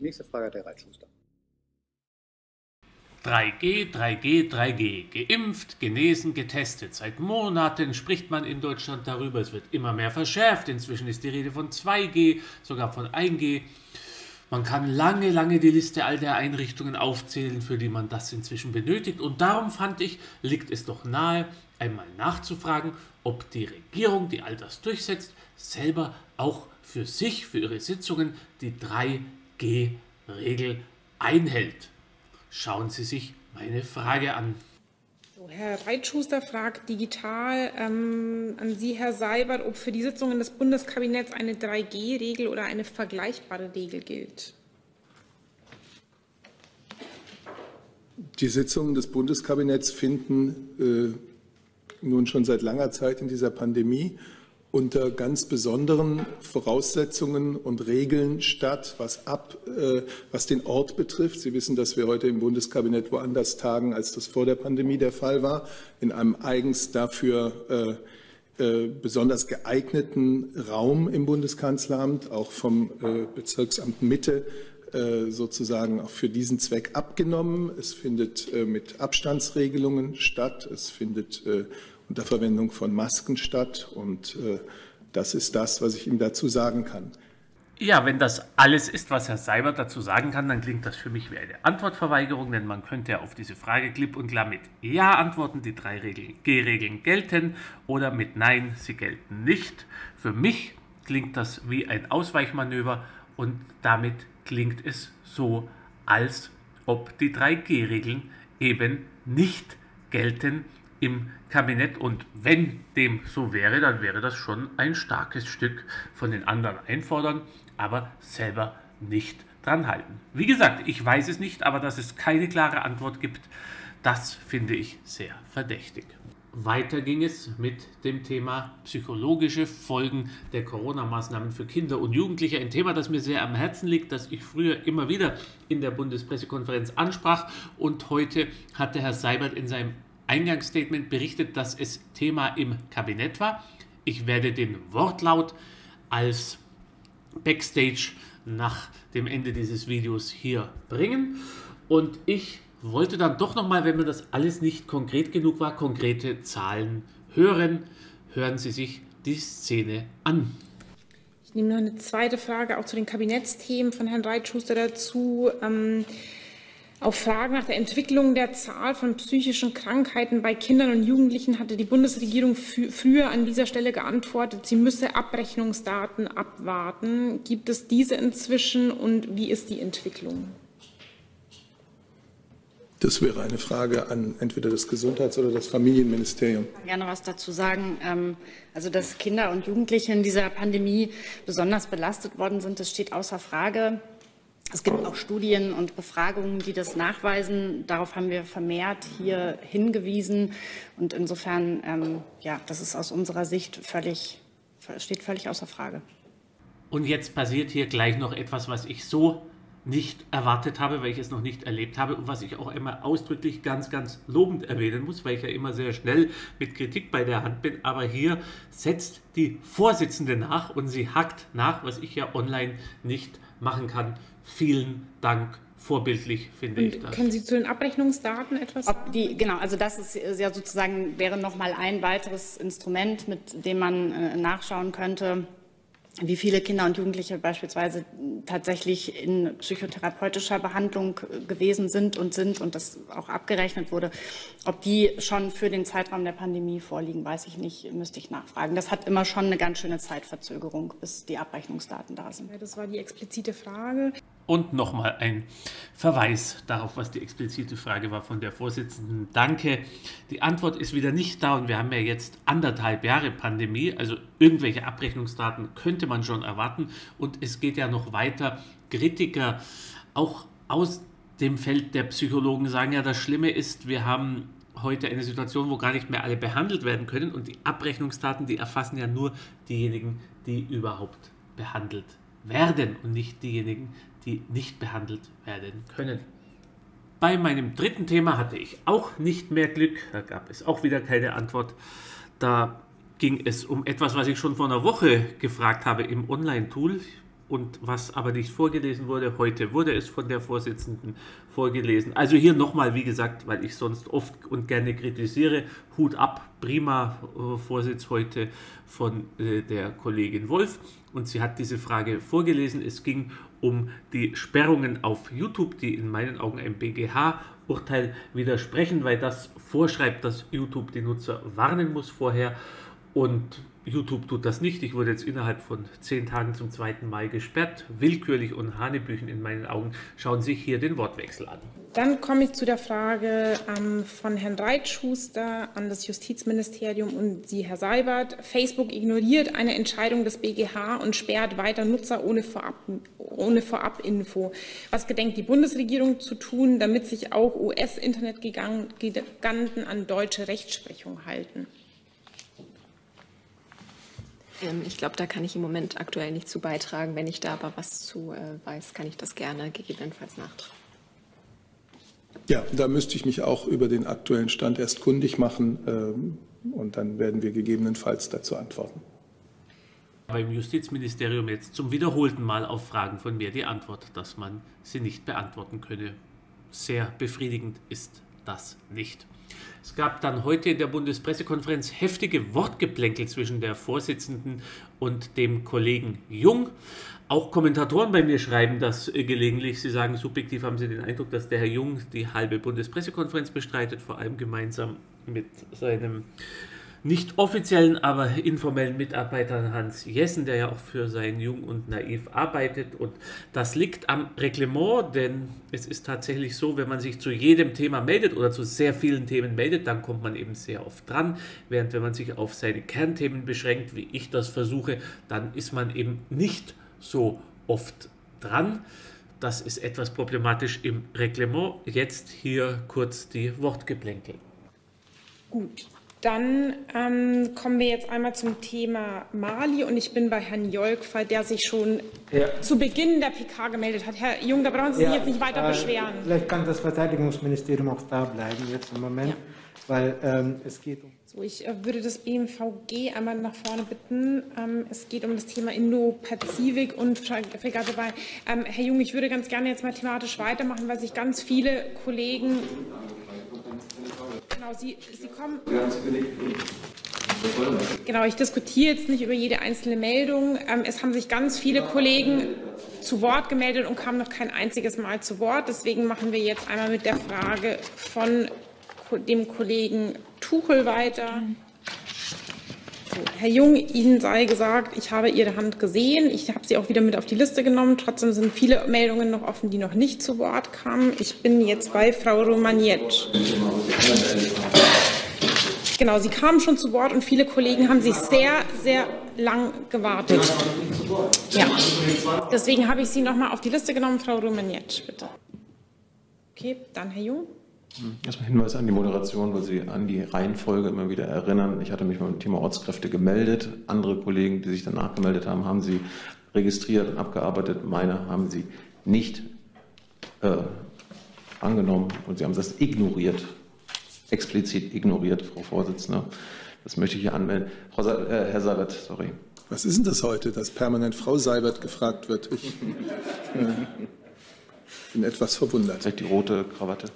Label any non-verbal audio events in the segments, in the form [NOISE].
Nächste Frage der Reitschuster. 3G, 3G, 3G. Geimpft, genesen, getestet. Seit Monaten spricht man in Deutschland darüber. Es wird immer mehr verschärft. Inzwischen ist die Rede von 2G, sogar von 1G. Man kann lange, lange die Liste all der Einrichtungen aufzählen, für die man das inzwischen benötigt. Und darum fand ich, liegt es doch nahe, einmal nachzufragen, ob die Regierung, die all das durchsetzt, selber auch für sich, für ihre Sitzungen die 3G-Regel einhält. Schauen Sie sich meine Frage an. So, Herr Reitschuster fragt digital ähm, an Sie, Herr Seibert, ob für die Sitzungen des Bundeskabinetts eine 3G-Regel oder eine vergleichbare Regel gilt. Die Sitzungen des Bundeskabinetts finden äh, nun schon seit langer Zeit in dieser Pandemie unter ganz besonderen Voraussetzungen und Regeln statt, was, ab, äh, was den Ort betrifft. Sie wissen, dass wir heute im Bundeskabinett woanders tagen, als das vor der Pandemie der Fall war, in einem eigens dafür äh, äh, besonders geeigneten Raum im Bundeskanzleramt, auch vom äh, Bezirksamt Mitte äh, sozusagen auch für diesen Zweck abgenommen. Es findet äh, mit Abstandsregelungen statt. Es findet unter Verwendung von Masken statt. Und äh, das ist das, was ich ihm dazu sagen kann. Ja, wenn das alles ist, was Herr Seibert dazu sagen kann, dann klingt das für mich wie eine Antwortverweigerung, denn man könnte auf diese Frage klipp und klar mit Ja antworten, die drei G-Regeln gelten, oder mit Nein, sie gelten nicht. Für mich klingt das wie ein Ausweichmanöver und damit klingt es so, als ob die drei G-Regeln eben nicht gelten im Kabinett. Und wenn dem so wäre, dann wäre das schon ein starkes Stück von den anderen einfordern, aber selber nicht dran halten. Wie gesagt, ich weiß es nicht, aber dass es keine klare Antwort gibt, das finde ich sehr verdächtig. Weiter ging es mit dem Thema psychologische Folgen der Corona-Maßnahmen für Kinder und Jugendliche. Ein Thema, das mir sehr am Herzen liegt, das ich früher immer wieder in der Bundespressekonferenz ansprach. Und heute hatte Herr Seibert in seinem Eingangsstatement berichtet, dass es Thema im Kabinett war. Ich werde den Wortlaut als Backstage nach dem Ende dieses Videos hier bringen. Und ich wollte dann doch nochmal, wenn mir das alles nicht konkret genug war, konkrete Zahlen hören. Hören Sie sich die Szene an. Ich nehme noch eine zweite Frage auch zu den Kabinettsthemen von Herrn Reitschuster dazu. Ähm, auf Fragen nach der Entwicklung der Zahl von psychischen Krankheiten bei Kindern und Jugendlichen hatte die Bundesregierung früher an dieser Stelle geantwortet, sie müsse Abrechnungsdaten abwarten. Gibt es diese inzwischen und wie ist die Entwicklung? Das wäre eine Frage an entweder das Gesundheits- oder das Familienministerium. Ich kann gerne was dazu sagen. Ähm, also, dass Kinder und Jugendliche in dieser Pandemie besonders belastet worden sind, das steht außer Frage. Es gibt auch Studien und Befragungen, die das nachweisen. Darauf haben wir vermehrt hier hingewiesen. Und insofern, ähm, ja, das ist aus unserer Sicht völlig, steht völlig außer Frage. Und jetzt passiert hier gleich noch etwas, was ich so nicht erwartet habe, weil ich es noch nicht erlebt habe und was ich auch immer ausdrücklich ganz, ganz lobend erwähnen muss, weil ich ja immer sehr schnell mit Kritik bei der Hand bin. Aber hier setzt die Vorsitzende nach und sie hackt nach, was ich ja online nicht machen kann. Vielen Dank vorbildlich, finde Und ich das. Können Sie zu den Abrechnungsdaten etwas sagen? Die, genau, also das ist ja sozusagen, wäre nochmal ein weiteres Instrument, mit dem man äh, nachschauen könnte, wie viele Kinder und Jugendliche beispielsweise tatsächlich in psychotherapeutischer Behandlung gewesen sind und sind und das auch abgerechnet wurde. Ob die schon für den Zeitraum der Pandemie vorliegen, weiß ich nicht, müsste ich nachfragen. Das hat immer schon eine ganz schöne Zeitverzögerung, bis die Abrechnungsdaten da sind. Das war die explizite Frage. Und nochmal ein Verweis darauf, was die explizite Frage war von der Vorsitzenden. Danke. Die Antwort ist wieder nicht da und wir haben ja jetzt anderthalb Jahre Pandemie, also irgendwelche Abrechnungsdaten könnte man schon erwarten und es geht ja noch weiter. Kritiker auch aus dem Feld der Psychologen sagen ja, das Schlimme ist, wir haben heute eine Situation, wo gar nicht mehr alle behandelt werden können und die Abrechnungsdaten, die erfassen ja nur diejenigen, die überhaupt behandelt werden und nicht diejenigen, die nicht behandelt werden können. Bei meinem dritten Thema hatte ich auch nicht mehr Glück, da gab es auch wieder keine Antwort. Da ging es um etwas, was ich schon vor einer Woche gefragt habe im Online-Tool. und was aber nicht vorgelesen wurde. Heute wurde es von der Vorsitzenden vorgelesen. Also hier nochmal, wie gesagt, weil ich sonst oft und gerne kritisiere, Hut ab, prima äh, Vorsitz heute von äh, der Kollegin Wolf. Und sie hat diese Frage vorgelesen. Es ging um die Sperrungen auf YouTube, die in meinen Augen ein BGH-Urteil widersprechen, weil das vorschreibt, dass YouTube die Nutzer warnen muss vorher. Und YouTube tut das nicht. Ich wurde jetzt innerhalb von zehn Tagen zum zweiten Mal gesperrt. Willkürlich und Hanebüchen in meinen Augen. Schauen Sie sich hier den Wortwechsel an. Dann komme ich zu der Frage ähm, von Herrn Reitschuster an das Justizministerium und Sie, Herr Seibert. Facebook ignoriert eine Entscheidung des BGH und sperrt weiter Nutzer ohne, Vorab, ohne Vorabinfo. Was gedenkt die Bundesregierung zu tun, damit sich auch US-Internetgiganten an deutsche Rechtsprechung halten? Ähm, ich glaube, da kann ich im Moment aktuell nicht zu beitragen. Wenn ich da aber was zu äh, weiß, kann ich das gerne gegebenenfalls nachtragen. Ja, da müsste ich mich auch über den aktuellen Stand erst kundig machen ähm, und dann werden wir gegebenenfalls dazu antworten. Beim Justizministerium jetzt zum wiederholten Mal auf Fragen von mir die Antwort, dass man sie nicht beantworten könne. Sehr befriedigend ist das nicht. Es gab dann heute in der Bundespressekonferenz heftige Wortgeplänkel zwischen der Vorsitzenden und dem Kollegen Jung. Auch Kommentatoren bei mir schreiben das äh, gelegentlich. Sie sagen, subjektiv haben sie den Eindruck, dass der Herr Jung die halbe Bundespressekonferenz bestreitet, vor allem gemeinsam mit seinem nicht offiziellen, aber informellen Mitarbeiter Hans Jessen, der ja auch für sein Jung und Naiv arbeitet. Und das liegt am Reglement, denn es ist tatsächlich so, wenn man sich zu jedem Thema meldet oder zu sehr vielen Themen meldet, dann kommt man eben sehr oft dran. Während wenn man sich auf seine Kernthemen beschränkt, wie ich das versuche, dann ist man eben nicht so oft dran. Das ist etwas problematisch im Reglement. Jetzt hier kurz die Wortgeplänkel. Gut, dann ähm, kommen wir jetzt einmal zum Thema Mali und ich bin bei Herrn Jolk, der sich schon ja. zu Beginn der PK gemeldet hat. Herr Jung, da brauchen Sie sich jetzt nicht weiter äh, beschweren. Vielleicht kann das Verteidigungsministerium auch da bleiben jetzt im Moment, ja. weil ähm, es geht um. So, ich äh, würde das BMVG einmal nach vorne bitten. Ähm, es geht um das Thema Indo-Pazifik und Fregatte bei. Ähm, Herr Jung, ich würde ganz gerne jetzt mal thematisch weitermachen, weil sich ganz viele Kollegen Genau, Sie, Sie kommen. Genau, ich diskutiere jetzt nicht über jede einzelne Meldung. Ähm, es haben sich ganz viele Kollegen zu Wort gemeldet und kamen noch kein einziges Mal zu Wort. Deswegen machen wir jetzt einmal mit der Frage von dem Kollegen Tuchel weiter. Herr Jung, Ihnen sei gesagt, ich habe Ihre Hand gesehen. Ich habe Sie auch wieder mit auf die Liste genommen. Trotzdem sind viele Meldungen noch offen, die noch nicht zu Wort kamen. Ich bin jetzt bei Frau Romagnet. Genau, Sie kamen schon zu Wort und viele Kollegen haben sich sehr, sehr lang gewartet. Ja, deswegen habe ich Sie noch mal auf die Liste genommen. Frau Romagnet, bitte. Okay, dann Herr Jung. Erstmal Hinweis an die Moderation, weil Sie an die Reihenfolge immer wieder erinnern. Ich hatte mich beim Thema Ortskräfte gemeldet. Andere Kollegen, die sich danach gemeldet haben, haben Sie registriert und abgearbeitet. Meine haben Sie nicht äh, angenommen und Sie haben das ignoriert, explizit ignoriert, Frau Vorsitzende. Das möchte ich hier anmelden. Frau äh, Herr Seibert, sorry. Was ist denn das heute, dass permanent Frau Seibert gefragt wird? Ich äh, bin etwas verwundert. Vielleicht die rote Krawatte.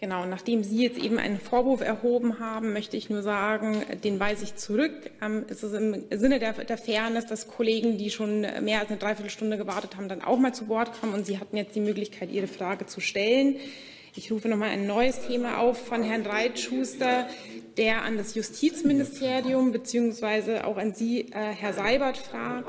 Genau, nachdem Sie jetzt eben einen Vorwurf erhoben haben, möchte ich nur sagen, den weise ich zurück. Ähm, es ist im Sinne der, der, Fairness, dass Kollegen, die schon mehr als eine Dreiviertelstunde gewartet haben, dann auch mal zu Wort kommen und Sie hatten jetzt die Möglichkeit, Ihre Frage zu stellen. Ich rufe nochmal ein neues Thema auf von Herrn Reitschuster, der an das Justizministerium bzw. auch an Sie, äh, Herr Seibert, fragt.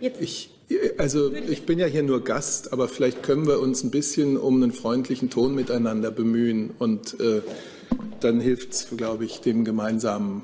Jetzt. Ich also ich bin ja hier nur Gast, aber vielleicht können wir uns ein bisschen um einen freundlichen Ton miteinander bemühen und äh, dann hilft es, glaube ich, dem gemeinsamen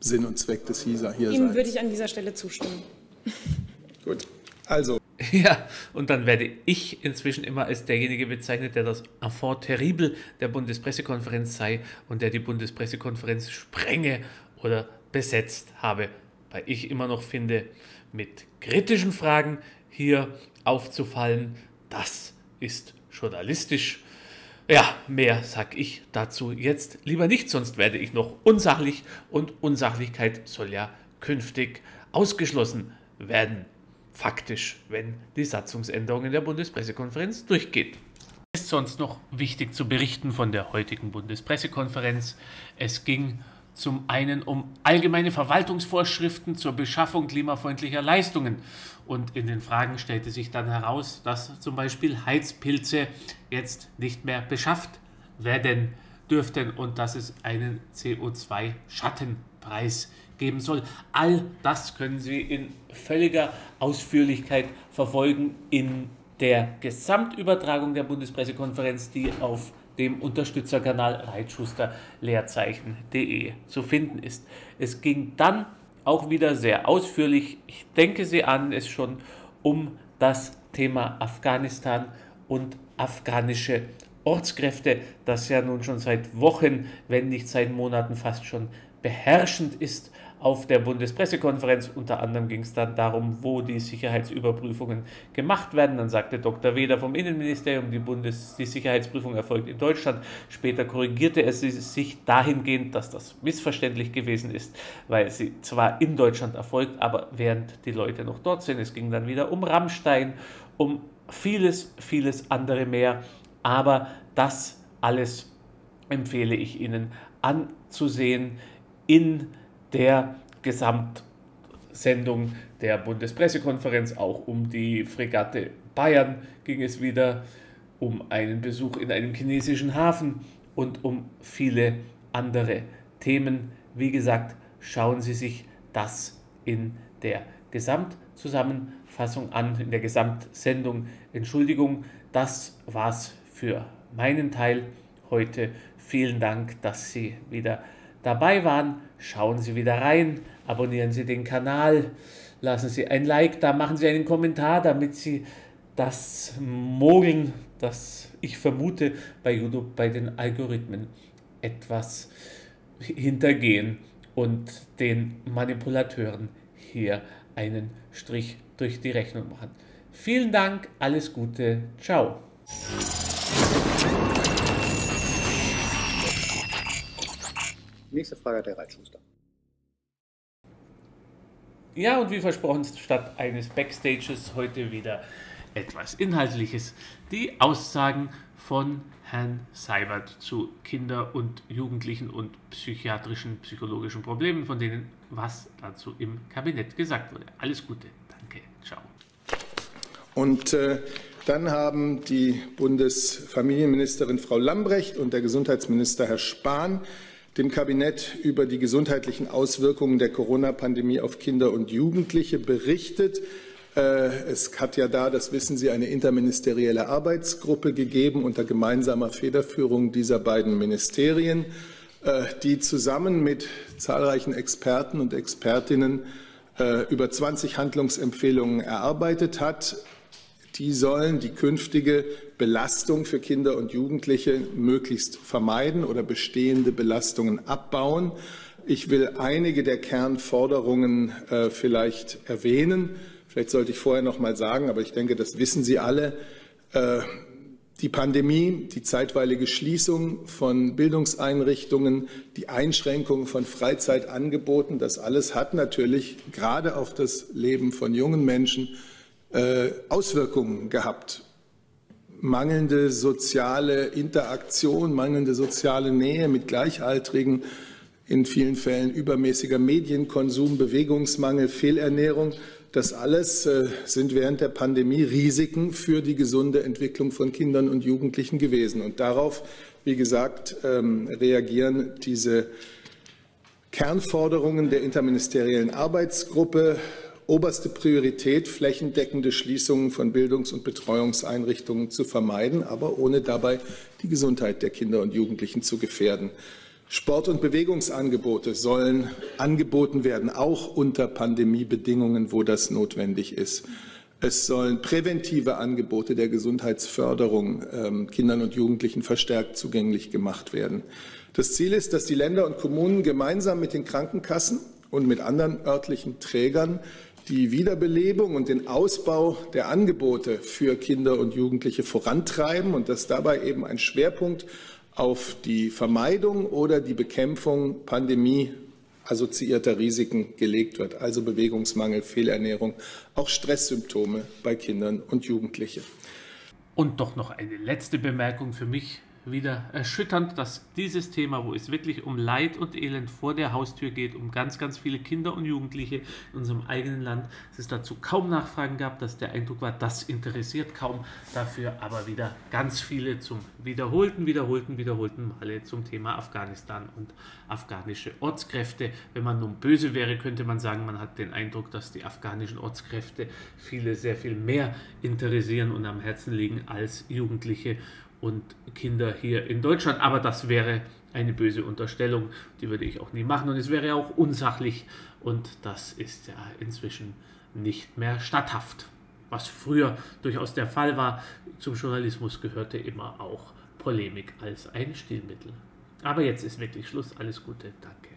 Sinn und Zweck des HISA hier Ihm würde ich an dieser Stelle zustimmen. [LAUGHS] Gut, also. Ja, und dann werde ich inzwischen immer als derjenige bezeichnet, der das Enfant terrible der Bundespressekonferenz sei und der die Bundespressekonferenz sprenge oder besetzt habe. Weil ich immer noch finde, mit kritischen Fragen hier aufzufallen. Das ist journalistisch. Ja, mehr sag ich dazu jetzt lieber nicht, sonst werde ich noch unsachlich und Unsachlichkeit soll ja künftig ausgeschlossen werden, faktisch, wenn die Satzungsänderung in der Bundespressekonferenz durchgeht. Ist sonst noch wichtig zu berichten von der heutigen Bundespressekonferenz? Es ging zum einen um allgemeine Verwaltungsvorschriften zur Beschaffung klimafreundlicher Leistungen. Und in den Fragen stellte sich dann heraus, dass zum Beispiel Heizpilze jetzt nicht mehr beschafft werden dürften und dass es einen CO2-Schattenpreis geben soll. All das können Sie in völliger Ausführlichkeit verfolgen in der Gesamtübertragung der Bundespressekonferenz, die auf dem Unterstützerkanal reitschusterleerzeichen.de zu finden ist. Es ging dann auch wieder sehr ausführlich, ich denke Sie an es schon, um das Thema Afghanistan und afghanische Ortskräfte, das ja nun schon seit Wochen, wenn nicht seit Monaten fast schon beherrschend ist auf der Bundespressekonferenz. Unter anderem ging es dann darum, wo die Sicherheitsüberprüfungen gemacht werden. Dann sagte Dr. Weder vom Innenministerium, die, Bundes die Sicherheitsprüfung erfolgt in Deutschland. Später korrigierte es sich dahingehend, dass das missverständlich gewesen ist, weil sie zwar in Deutschland erfolgt, aber während die Leute noch dort sind. Es ging dann wieder um Rammstein, um vieles, vieles andere mehr. Aber das alles empfehle ich Ihnen anzusehen in der Gesamtsendung der Bundespressekonferenz. Auch um die Fregatte Bayern ging es wieder, um einen Besuch in einem chinesischen Hafen und um viele andere Themen. Wie gesagt, schauen Sie sich das in der Gesamtzusammenfassung an, in der Gesamtsendung. Entschuldigung, das war's für meinen Teil heute. Vielen Dank, dass Sie wieder dabei waren. Schauen Sie wieder rein, abonnieren Sie den Kanal, lassen Sie ein Like da, machen Sie einen Kommentar, damit Sie das Mogeln, das ich vermute bei YouTube bei den Algorithmen etwas hintergehen und den Manipulateuren hier einen Strich durch die Rechnung machen. Vielen Dank, alles Gute, ciao. Nächste Frage der Reitschuster. Ja, und wie versprochen, statt eines Backstages heute wieder etwas Inhaltliches. Die Aussagen von Herrn Seibert zu Kinder- und Jugendlichen und psychiatrischen, psychologischen Problemen, von denen was dazu im Kabinett gesagt wurde. Alles Gute. Danke. Ciao. Und äh, dann haben die Bundesfamilienministerin Frau Lambrecht und der Gesundheitsminister Herr Spahn dem Kabinett über die gesundheitlichen Auswirkungen der Corona-Pandemie auf Kinder und Jugendliche berichtet. Äh, es hat ja da, das wissen Sie, eine interministerielle Arbeitsgruppe gegeben unter gemeinsamer Federführung dieser beiden Ministerien, äh, die zusammen mit zahlreichen Experten und Expertinnen äh, über 20 Handlungsempfehlungen erarbeitet hat. Die sollen die künftige Belastung für Kinder und Jugendliche möglichst vermeiden oder bestehende Belastungen abbauen. Ich will einige der Kernforderungen äh, vielleicht erwähnen. Vielleicht sollte ich vorher noch mal sagen, aber ich denke, das wissen Sie alle. Äh, die Pandemie, die zeitweilige Schließung von Bildungseinrichtungen, die Einschränkung von Freizeitangeboten, das alles hat natürlich gerade auf das Leben von jungen Menschen äh, Auswirkungen gehabt. Mangelnde soziale Interaktion, mangelnde soziale Nähe mit Gleichaltrigen, in vielen Fällen übermäßiger Medienkonsum, Bewegungsmangel, Fehlernährung. Das alles äh, sind während der Pandemie Risiken für die gesunde Entwicklung von Kindern und Jugendlichen gewesen. Und darauf, wie gesagt, ähm, reagieren diese Kernforderungen der interministeriellen Arbeitsgruppe oberste Priorität, flächendeckende Schließungen von Bildungs- und Betreuungseinrichtungen zu vermeiden, aber ohne dabei die Gesundheit der Kinder und Jugendlichen zu gefährden. Sport- und Bewegungsangebote sollen angeboten werden, auch unter Pandemiebedingungen, wo das notwendig ist. Es sollen präventive Angebote der Gesundheitsförderung ähm, Kindern und Jugendlichen verstärkt zugänglich gemacht werden. Das Ziel ist, dass die Länder und Kommunen gemeinsam mit den Krankenkassen und mit anderen örtlichen Trägern die Wiederbelebung und den Ausbau der Angebote für Kinder und Jugendliche vorantreiben und dass dabei eben ein Schwerpunkt auf die Vermeidung oder die Bekämpfung Pandemie assoziierter Risiken gelegt wird, also Bewegungsmangel, Fehlernährung, auch Stresssymptome bei Kindern und Jugendlichen. Und doch noch eine letzte Bemerkung für mich wieder erschütternd, dass dieses Thema, wo es wirklich um Leid und Elend vor der Haustür geht, um ganz, ganz viele Kinder und Jugendliche in unserem eigenen Land, dass es dazu kaum Nachfragen gab, dass der Eindruck war, das interessiert kaum, dafür aber wieder ganz viele zum wiederholten, wiederholten, wiederholten Male zum Thema Afghanistan und afghanische Ortskräfte. Wenn man nun böse wäre, könnte man sagen, man hat den Eindruck, dass die afghanischen Ortskräfte viele sehr viel mehr interessieren und am Herzen liegen als Jugendliche und Kinder hier in Deutschland. Aber das wäre eine böse Unterstellung, die würde ich auch nie machen. Und es wäre auch unsachlich und das ist ja inzwischen nicht mehr statthaft. Was früher durchaus der Fall war, zum Journalismus gehörte immer auch Polemik als ein Stilmittel. Aber jetzt ist wirklich Schluss. Alles Gute, danke.